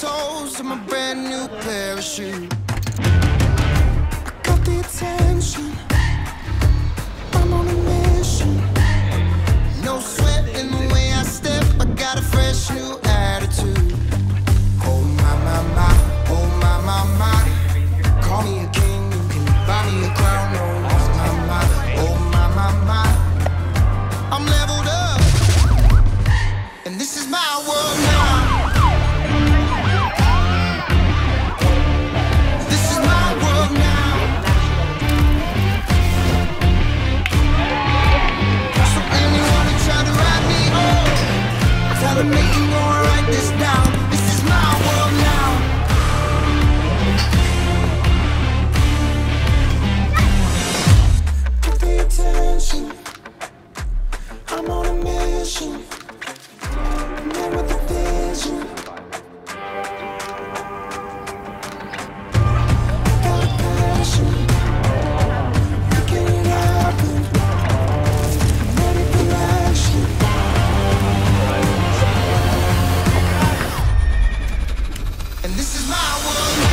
soles of my brand new parachute. I got the attention. to You gonna write this down. This is my world now. Put the attention. and this is my world.